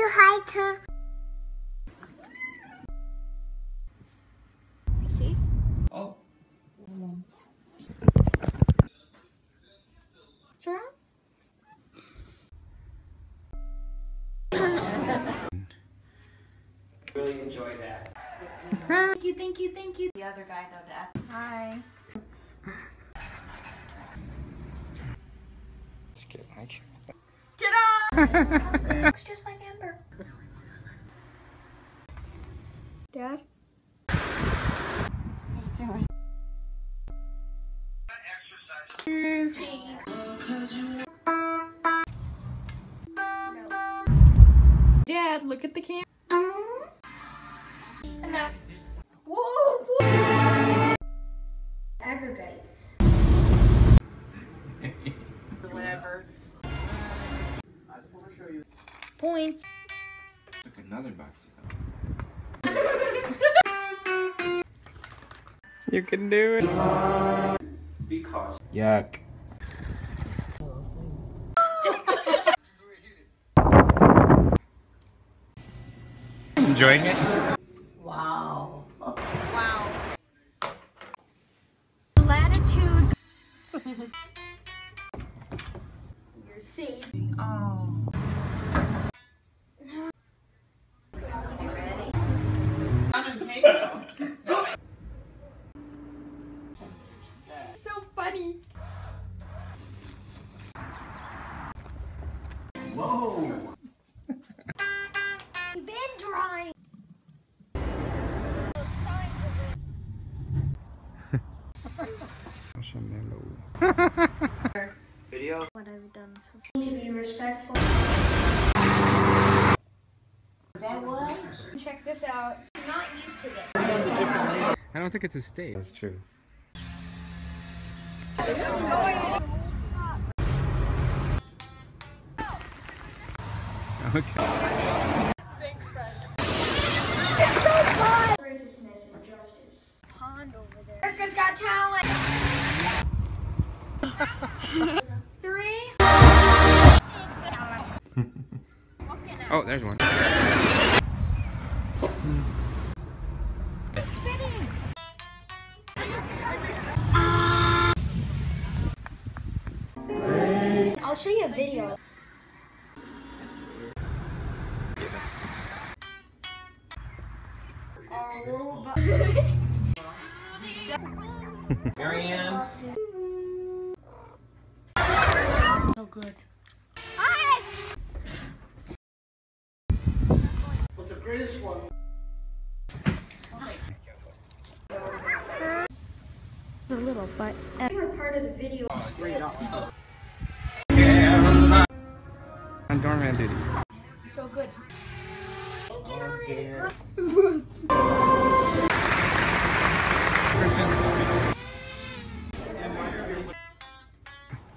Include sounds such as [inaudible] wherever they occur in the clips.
you hi to? See? Oh. What's wrong? Really enjoy that. Thank you, thank you, thank you. The other guy though, the Hi. Let's get like. Ta-da! Looks just like Amber. Dad? What are you doing? Dad, look at the camera. Aggregate. Points. Took another box. [laughs] You can do it. Because. Yuck. Enjoying it? Wow. Wow. Latitude. [laughs] Your seed. Oh. Funny. Whoa. You've been drawing. Video. What I've done so far. To be respectful. That what? Check this out. I'm not used to this. I don't think it's a state. That's true. Okay. Righteousness and justice. Pond over there. Erica's got talent. Three. [laughs] Oh, there's one. Show you a video. Marianne. So good. What's the greatest one? A little, but uh, you were part of the video. On doorman duty. So good. [laughs]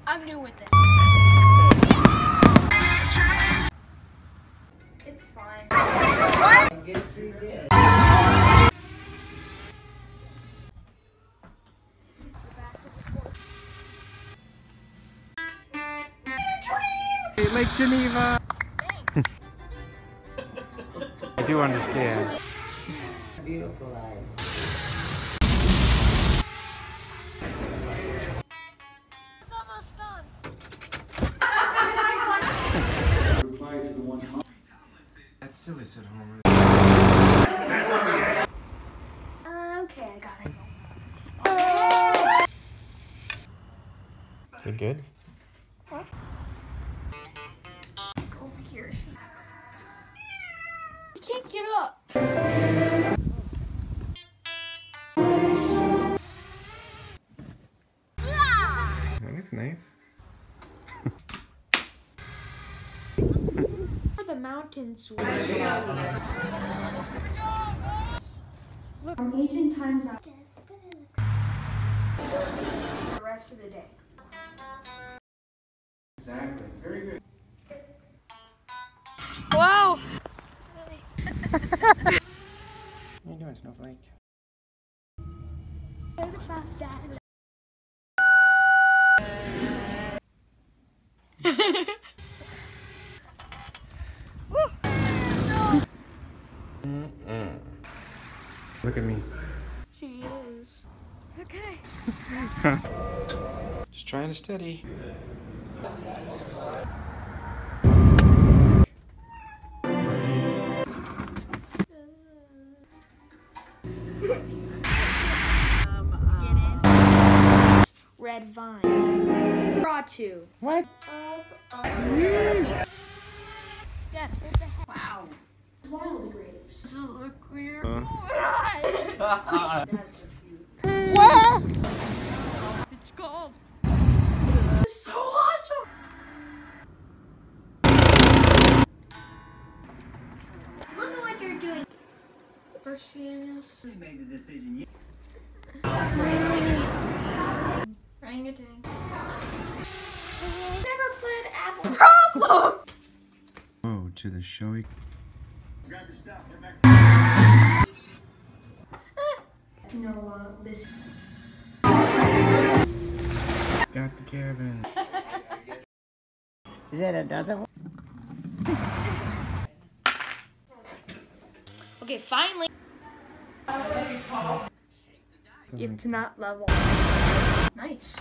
I'm new with this. It's fine. Lake Geneva. [laughs] I do understand. Beautiful eye. It's almost done. That's silly, said Homer. Okay, I got it. Is it good? Can't get up. That looks nice. [laughs] The mountains. Look, from ancient times on. The rest of the day. Exactly. Very good. Whoa! what are you doing, Snowflake? Look at me. She is. Okay. [laughs] Just trying to study. Red vine. Draw two. What? Yeah, what the? Wow. Wild grapes. Does [laughs] it look weird? Uh. what? It's gold. It's so awesome. Look at what you're doing. First, Perseus. made the decision. Orangutan. Never played Apple. Problem. Whoa, to the showy. Grab your stuff. Get back to No, uh, this. Got the cabin. Is that another one? Okay, finally. It's not level. Nice.